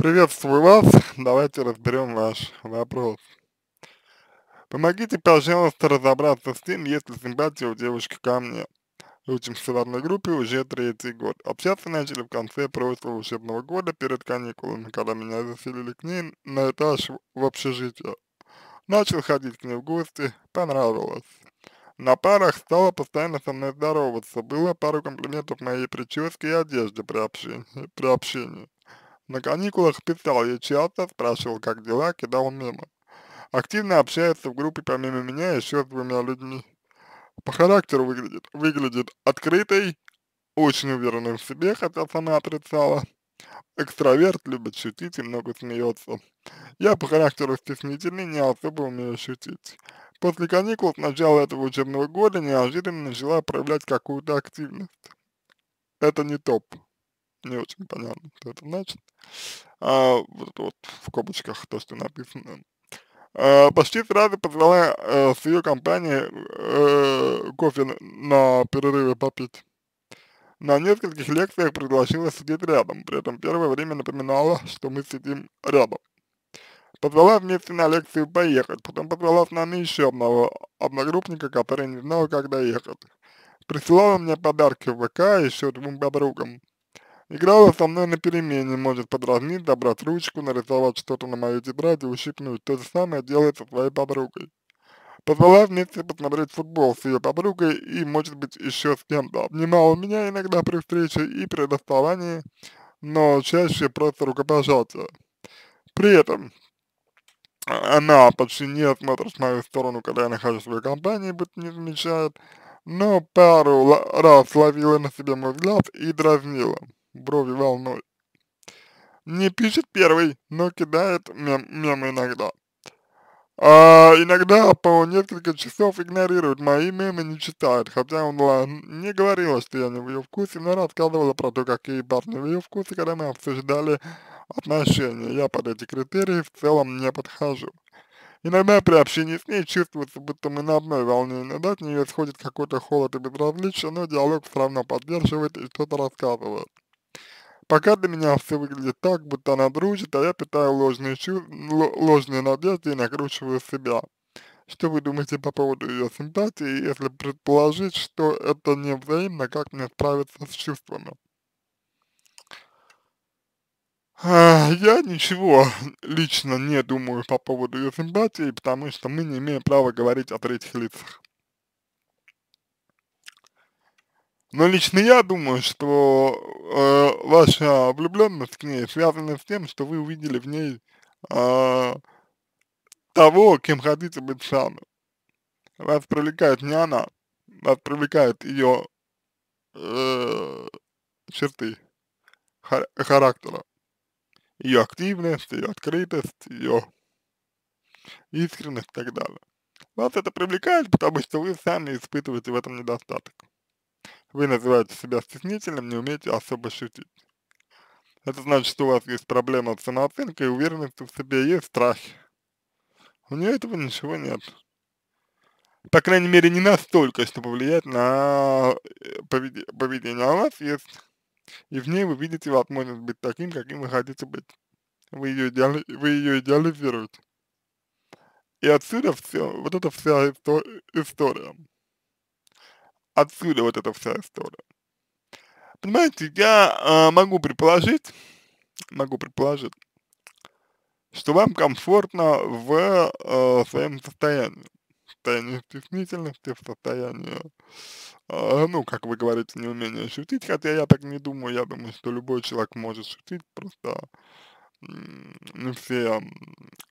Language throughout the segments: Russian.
Приветствую вас. Давайте разберем ваш вопрос. Помогите, пожалуйста, разобраться с тем, есть ли симпатия у девушки ко мне. Учимся в одной группе уже третий год. Общаться начали в конце прошлого учебного года перед каникулами, когда меня заселили к ней на этаж в общежитие. Начал ходить к ней в гости, понравилось. На парах стала постоянно со мной здороваться, было пару комплиментов моей прическе и одежде при общении. При общении. На каникулах писал ей часто, спрашивал, как дела, кидал мимо. Активно общается в группе помимо меня еще с двумя людьми. По характеру выглядит, выглядит открытой, очень уверенной в себе, хотя сама отрицала. Экстраверт, любит шутить и много смеется. Я по характеру стеснительный, не особо умею шутить. После каникул с начала этого учебного года неожиданно начала проявлять какую-то активность. Это не топ. Не очень понятно, что это значит. А, вот, вот в скобочках то, что написано. А, почти сразу позвала э, с ее компанией э, кофе на перерыве попить. На нескольких лекциях предложила сидеть рядом, при этом первое время напоминала, что мы сидим рядом. Позвала вместе на лекцию поехать, потом позвала с нами еще одного одногруппника, который не знал, как доехать. Присылала мне подарки в ВК еще двум подругам. Играла со мной на перемене, может подразнить, добрать ручку, нарисовать что-то на моей тетради, ущипнуть. То же самое делает со своей подругой. Позвала вместе посмотреть футбол с ее подругой и, может быть, еще с кем-то. Обнимала меня иногда при встрече и при расставании, но чаще просто рукопожатие. При этом она почти не смотрит в мою сторону, когда я нахожусь в ее компании, будто не замечает, но пару раз ловила на себе мой взгляд и дразнила брови волной. Не пишет первый, но кидает мем, мемы иногда. А иногда по несколько часов игнорирует мои мемы, не читает, хотя он не говорила, что я не в ее вкусе, но рассказывала про то, какие парни в ее вкусе, когда мы обсуждали отношения. Я под эти критерии в целом не подхожу. Иногда при общении с ней чувствуется, будто мы на одной волне, иногда от нее исходит какой-то холод и безразличие, но диалог все равно поддерживает и что-то рассказывает. Пока для меня все выглядит так, будто она дружит, а я питаю ложные, ложные надежды и накручиваю себя. Что вы думаете по поводу ее симпатии, если предположить, что это не взаимно, как мне справиться с чувствами? А, я ничего лично не думаю по поводу ее симпатии, потому что мы не имеем права говорить о третьих лицах. Но лично я думаю, что э, ваша влюбленность к ней связана с тем, что вы увидели в ней э, того, кем хотите быть сами. Вас привлекает не она, вас привлекает ее э, черты хар характера, ее активность, ее открытость, ее искренность и так далее. Вас это привлекает, потому что вы сами испытываете в этом недостаток. Вы называете себя стеснительным, не умеете особо шутить. Это значит, что у вас есть проблема с самооценкой, уверенностью в себе, есть страхи. У нее этого ничего нет. По крайней мере, не настолько, чтобы влиять на э, поведение. А у вас есть. И в ней вы видите возможность быть таким, каким вы хотите быть. Вы ее, идеали, идеализируете. И отсюда все, вот эта вся история отсюда вот эта вся история. Понимаете, я э, могу предположить, могу предположить, что вам комфортно в э, своем состоянии, в состоянии стеснительности, в состоянии, э, ну, как вы говорите, неумения шутить, хотя я так не думаю, я думаю, что любой человек может шутить, просто не все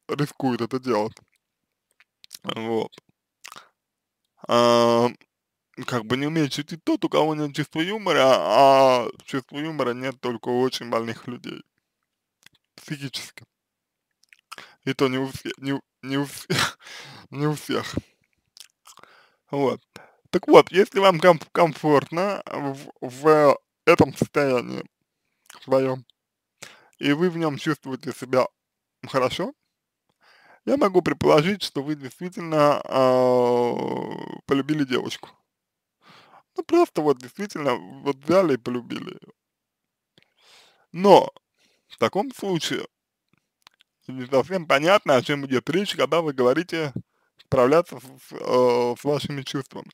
рискуют это делать. Вот. А, как бы не умеет шутить тот, у кого нет чувства юмора, а чувства юмора нет только у очень больных людей. Психически. И то не у всех, не, не у всех, не у всех. Вот. Так вот, если вам ком комфортно в, в этом состоянии своем, и вы в нем чувствуете себя хорошо, я могу предположить, что вы действительно э, полюбили девушку. Ну, просто вот действительно вот взяли и полюбили ее. Но в таком случае не совсем понятно, о чем идет речь, когда вы говорите справляться с, э, с вашими чувствами.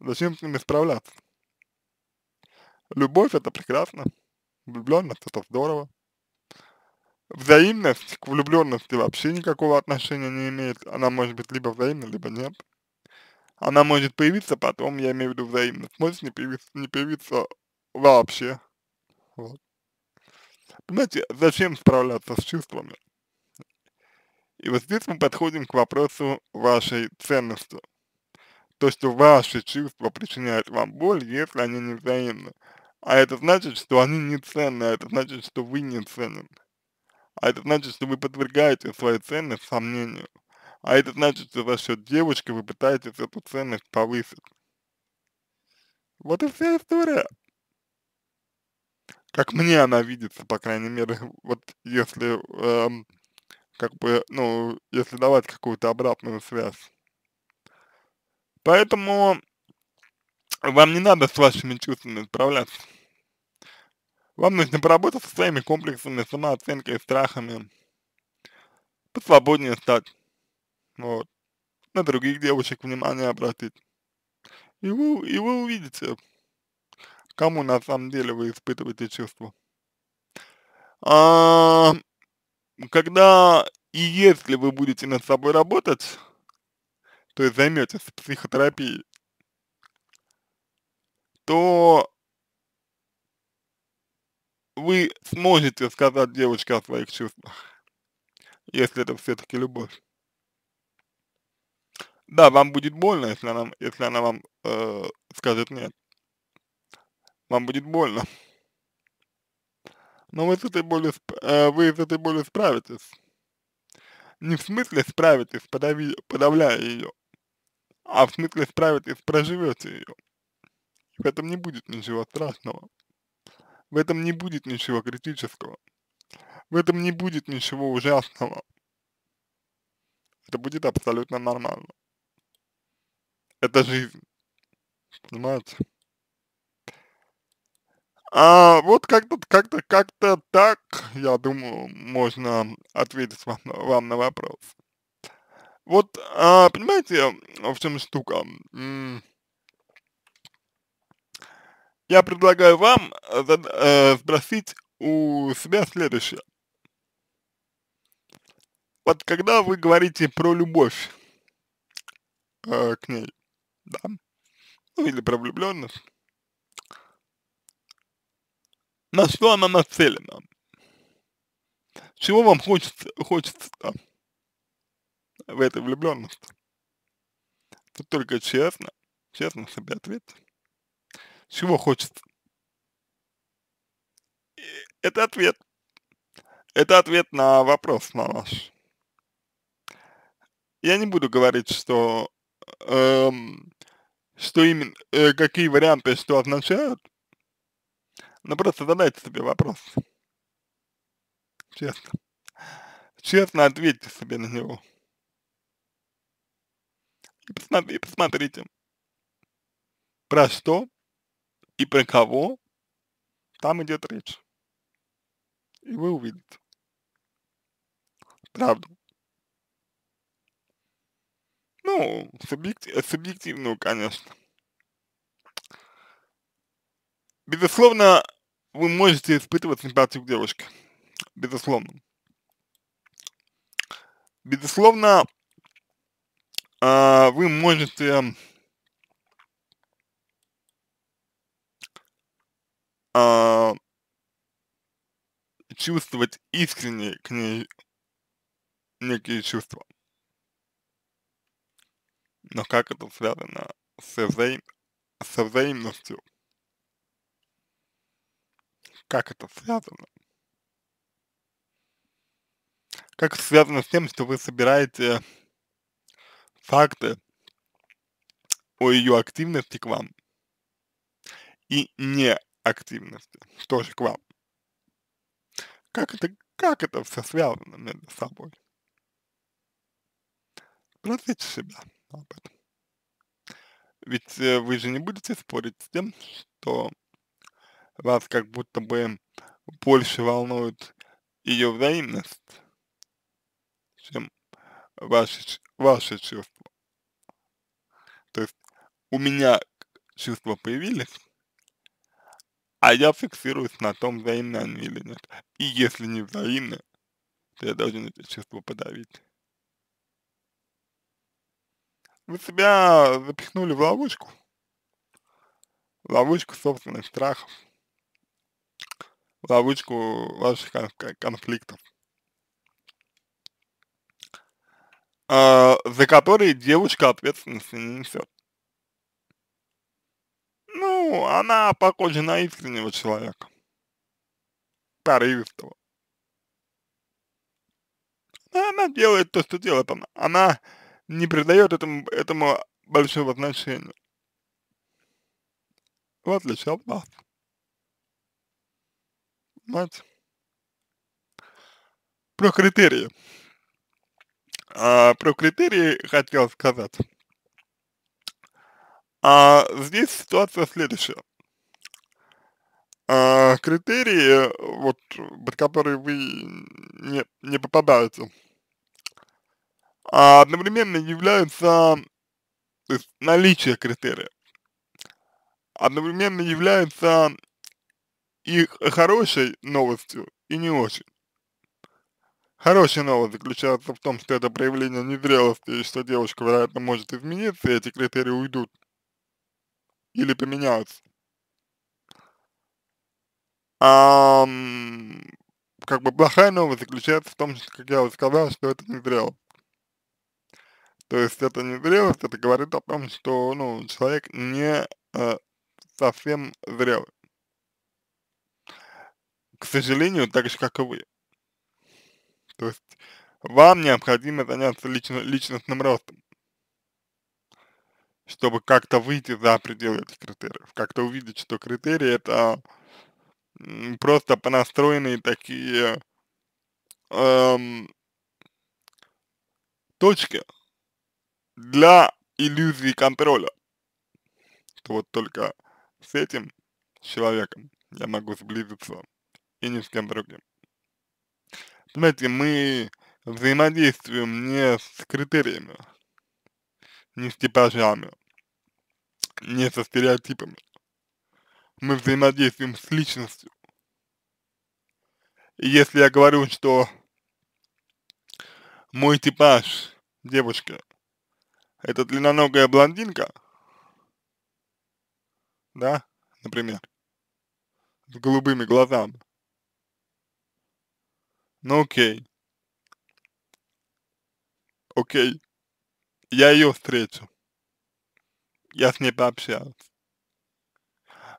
Зачем с ними справляться? Любовь это прекрасно, влюбленность это здорово. Взаимность к влюбленности вообще никакого отношения не имеет. Она может быть либо взаимна, либо нет. Она может появиться потом, я имею в виду взаимность, может не появиться, не появиться вообще. Вот. Понимаете, зачем справляться с чувствами? И вот здесь мы подходим к вопросу вашей ценности. То, что ваши чувства причиняют вам боль, если они не взаимны. А это значит, что они не ценны, а это значит, что вы не ценны. А это значит, что вы подвергаете свою ценность сомнению. А это значит, что за счет девушки вы пытаетесь эту ценность повысить. Вот и вся история. Как мне она видится, по крайней мере, вот если, эм, как бы, ну, если давать какую-то обратную связь. Поэтому вам не надо с вашими чувствами справляться. Вам нужно поработать со своими комплексами, самооценкой, страхами, посвободнее стать, вот, на других девушек внимание обратить. И вы, и вы увидите, кому на самом деле вы испытываете чувства. А, когда и если вы будете над собой работать, то есть займетесь психотерапией, то вы сможете сказать девочке о своих чувствах, если это все-таки любовь. Да, вам будет больно, если она, если она вам э, скажет нет. Вам будет больно. Но вы с этой болью, э, вы с этой болью справитесь. Не в смысле справитесь, подави, подавляя ее, а в смысле справитесь, проживете ее. В этом не будет ничего страшного. В этом не будет ничего критического. В этом не будет ничего ужасного. Это будет абсолютно нормально. Это жизнь. Понимаете? А вот как-то, как-то, как-то так, я думаю, можно ответить вам, вам на вопрос. Вот, а, понимаете, в чем штука? Я предлагаю вам э, э, спросить у себя следующее. Вот когда вы говорите про любовь э, к ней, да, ну или про влюбленность, на что она нацелена? Чего вам хочется, хочется в этой влюбленности? Тут только честно, честно себе ответьте. Чего хочется? Это ответ. Это ответ на вопрос на ваш. Я не буду говорить, что эм, что именно, э, какие варианты что означают, но просто задайте себе вопрос. Честно. Честно ответьте себе на него. И, посмотри, и посмотрите, про что и про кого там идет речь. И вы увидите правду. Ну, субъектив, субъективную, конечно. Безусловно, вы можете испытывать симпатию к девушке. Безусловно. Безусловно, э, вы можете э, чувствовать искренне к ней некие чувства. Но как это связано со, взаим... со взаимностью? Как это связано? Как это связано с тем, что вы собираете факты о ее активности к вам и неактивности тоже к вам? Как это, как это все связано между собой? Спросите себя об этом. Ведь э, вы же не будете спорить с тем, что вас как будто бы больше волнует ее взаимность, чем ваши, ваши чувства. То есть у меня чувства появились, а я фиксируюсь на том, взаимны они или нет. И если не взаимны, то я должен эти чувства подавить. Вы себя запихнули в ловушку, в ловушку собственных страхов, в ловушку ваших конфликтов, э, за которые девушка ответственности не несет. Ну, она похожа на искреннего человека, порывистого. Она делает то, что делает. Она, она не придает этому, этому большого значения. В отличие от вас. Понимаете? Про критерии. А, про критерии хотел сказать. А здесь ситуация следующая. А, критерии, вот, под которые вы не, не попадаете, а одновременно являются, то есть наличие критерия, одновременно является и хорошей новостью, и не очень. Хорошая новость заключается в том, что это проявление незрелости, и что девушка, вероятно, может измениться, и эти критерии уйдут или поменяются. А, как бы плохая новость заключается в том, что, как я уже сказал, что это не зрело. То есть это не зрелость, это говорит о том, что, ну, человек не э, совсем зрелый. К сожалению, так же, как и вы. То есть вам необходимо заняться лично, личностным ростом чтобы как-то выйти за пределы этих критериев, как-то увидеть, что критерии это просто понастроенные такие эм, точки для иллюзии контроля. То вот только с этим человеком я могу сблизиться и ни с кем другим. Понимаете, мы взаимодействуем не с критериями, не с типажами, не со стереотипами. Мы взаимодействуем с личностью. И если я говорю, что мой типаж девушка это длинноногая блондинка, да, например, с голубыми глазами, ну окей, окей, я ее встречу, я с ней пообщаюсь.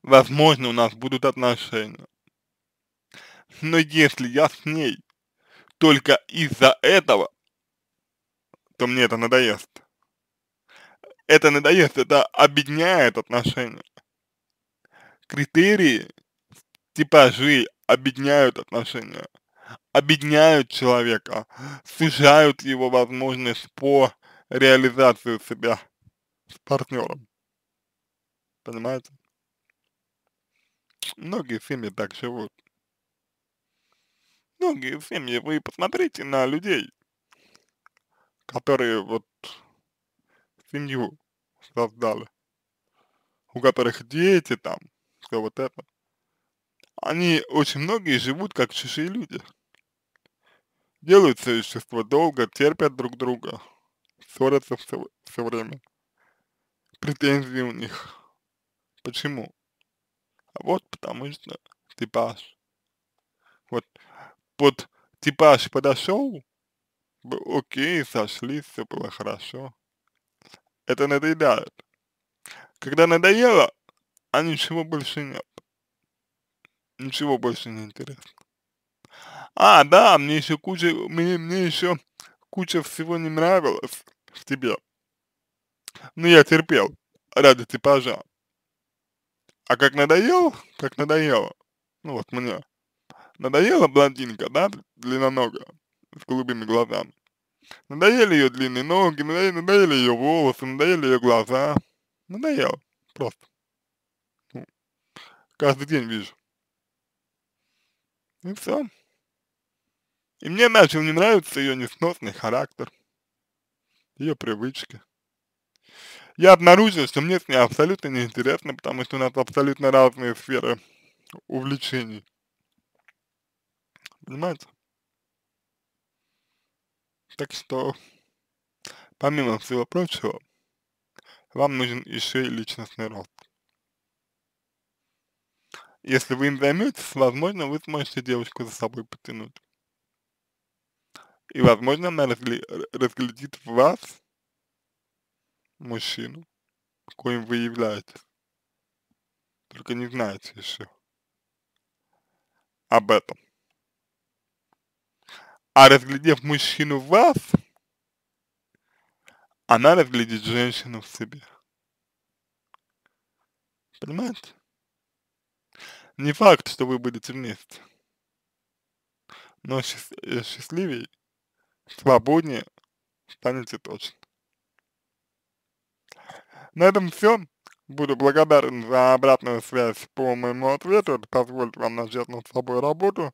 Возможно, у нас будут отношения. Но если я с ней только из-за этого, то мне это надоест. Это надоест, это объединяет отношения. Критерии, типажи объединяют отношения, объединяют человека, сужают его возможность по реализации себя с партнером. Понимаете? Многие семьи так живут. Многие семьи, вы посмотрите на людей, которые вот семью создали, у которых дети там, все вот это. Они очень многие живут как чужие люди. Делают совершенство долго, терпят друг друга, ссорятся все, все время претензии у них. Почему? А вот потому что типаж. Вот под типаж подошел, окей, сошлись, все было хорошо. Это надоедает. Когда надоело, а ничего больше нет. Ничего больше не интересно. А, да, мне еще куча, мне, мне еще куча всего не нравилось в тебе. Ну, я терпел ради типажа. А как надоел, как надоело, ну вот мне, надоела блондинка, да, длинноногая, с голубыми глазами. Надоели ее длинные ноги, надоели, надоели ее волосы, надоели ее глаза. Надоело, просто. Ну, каждый день вижу. И все. И мне начал не нравиться ее несносный характер, ее привычки. Я обнаружил, что мне с ней абсолютно неинтересно, потому что у нас абсолютно разные сферы увлечений. Понимаете? Так что, помимо всего прочего, вам нужен еще и личностный рост. Если вы им займетесь, возможно, вы сможете девушку за собой потянуть. И, возможно, она разгля разглядит в вас мужчину, коим вы являетесь. Только не знаете еще об этом. А разглядев мужчину в вас, она разглядит женщину в себе. Понимаете? Не факт, что вы будете вместе. Но э, счастливее, свободнее станете точно. На этом все. Буду благодарен за обратную связь по моему ответу. Это позволит вам начать над собой работу.